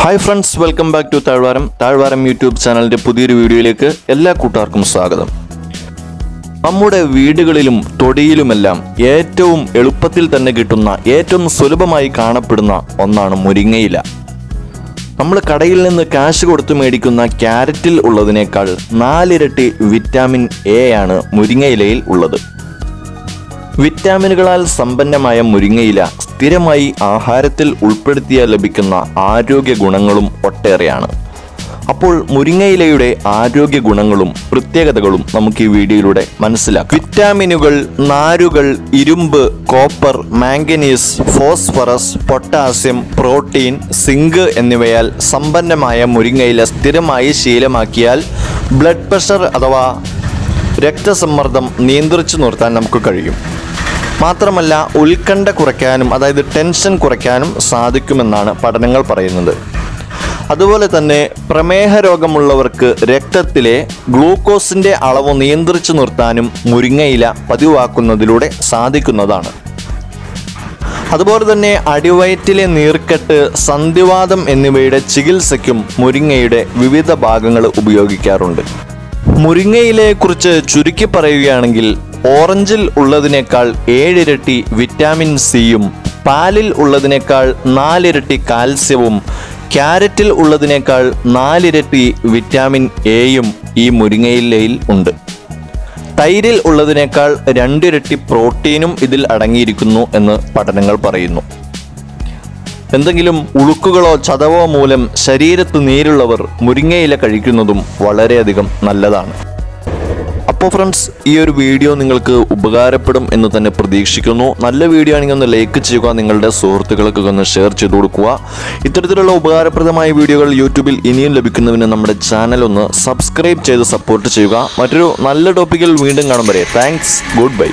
Hi friends welcome back to Thazhvaram Thazhvaram YouTube ചാനലിന്റെ പുതിയൊരു വീഡിയോയിലേക്ക് എല്ലാ കൂട്ടുകാർക്കും സ്വാഗതം. നമ്മുടെ വീടുകളിലും തൊടിയിലുമെല്ലാം ഏറ്റവും എളുപ്പത്തിൽ തന്നെ കിട്ടുന്ന ഏറ്റവും സുലഭമായി കാണപ്പെടുന്ന ഒന്നാണ് മുരിങ്ങയില. നമ്മൾ കടയിൽ നിന്ന് കാശ് കൊടുത്ത് മേടിക്കുന്ന ക്യാരറ്റിൽ ഉള്ളതിനേക്കാൾ നാലിരട്ടി വിറ്റാമിൻ എ ആണ് മുരിങ്ങയിലയിൽ ഉള്ളത്. വിറ്റാമിനുകളാൽ സമ്പന്നമായ മുരിങ്ങയില സ്ഥിരമായി ആഹാരത്തിൽ ഉൾപ്പെടുത്തിയാൽ ലഭിക്കുന്ന ആരോഗ്യ ഗുണങ്ങളും ഒട്ടേറെയാണ്. അപ്പോൾ മുരിങ്ങയിലയുടെ ആരോഗ്യ ഗുണങ്ങളും പ്രത്യേകതകളും നമുക്ക് ഈ വീഡിയോയിലൂടെ മനസ്സിലാക്കാം. വിറ്റാമിനുകൾ നാരുകൾ ഇരുമ്പ് copper manganese phosphorus potassium protein zinc എന്നിവയാൽ സമ്പന്നമായ മുരിങ്ങയില സ്ഥിരമായി ശീലമാക്കിയാൽ ബ്ലഡ് പ്രഷർ അഥവാ രക്തസമ്മർദ്ദം നിയന്ത്രിച്ചു നിർത്താൻ നമുക്ക് കഴിയും. മാത്രമല്ല ഉത്കണ്ഠ കുറയ്ക്കാനും അതായത് ടെൻഷൻ കുറയ്ക്കാനും സാധിക്കുമെന്നാണ് പഠനങ്ങൾ പറയുന്നത്. അതുപോലെ തന്നെ പ്രമേഹ രോഗമുള്ളവർക്ക് രക്തത്തിലെ ഗ്ലൂക്കോസിന്റെ അളവ് നിയന്ത്രിച്ചു നിർത്താനും മുരിങ്ങയില പതിവാക്കുന്നതിലൂടെ സാധിക്കുന്നതാണ്. അതുപോലെ തന്നെ അടിവയറ്റിലെ നീർക്കെട്ട് സന്ധിവാദം എന്നിവയുടെ ചികിത്സയ്ക്കും മുരിങ്ങയുടെ വിവിധ ഭാഗങ്ങൾ ഉപയോഗിക്കാറുണ്ട്. മുരിങ്ങയിലയെ കുറിച്ച് ചുരുക്കി പറയുകയാണെങ്കിൽ ഓറഞ്ചിൽ ഉള്ളതിനേക്കാൾ ഏഴിരട്ടി വിറ്റാമിൻ സിയും പാലിൽ ഉള്ളതിനേക്കാൾ നാലിരട്ടി കാൽസ്യവും ക്യാരറ്റിൽ ഉള്ളതിനേക്കാൾ നാലിരട്ടി വിറ്റാമിൻ എയും ഈ മുരിങ്ങയിലയിൽ ഉണ്ട്. തൈരിൽ ഉള്ളതിനേക്കാൾ രണ്ടിരട്ടി പ്രോട്ടീനും ഇതിൽ അടങ്ങിയിരിക്കുന്നു എന്ന് പഠനങ്ങൾ പറയുന്നു. എന്തെങ്കിലും ഉളുക്കുകളോ ചതവോ മൂലം ശരീരത്ത് നീരുള്ളവർ മുരിങ്ങയില കഴിക്കുന്നതും വളരെയധികം നല്ലതാണ്. അപ്പോൾ ഫ്രണ്ട്സ് ഈ ഒരു വീഡിയോ നിങ്ങൾക്ക് ഉപകാരപ്പെടും എന്ന് തന്നെ പ്രതീക്ഷിക്കുന്നു. നല്ല വീഡിയോ ആണെങ്കിൽ ഒന്ന് ലൈക്ക് ചെയ്യുക നിങ്ങളുടെ സുഹൃത്തുക്കൾക്കൊക്കെ ഒന്ന് ഷെയർ ചെയ്ത് കൊടുക്കുക. ഇത്തരത്തിലുള്ള ഉപകാരപ്രദമായ വീഡിയോകൾ യൂട്യൂബിൽ ഇനിയും ലഭിക്കുന്നതിന് നമ്മുടെ ചാനൽ ഒന്ന് സബ്സ്ക്രൈബ് ചെയ്ത് സപ്പോർട്ട് ചെയ്യുക. മറ്റൊരു നല്ല ടോപ്പിക്കിൽ വീണ്ടും കാണും വരെ. Thanks good bye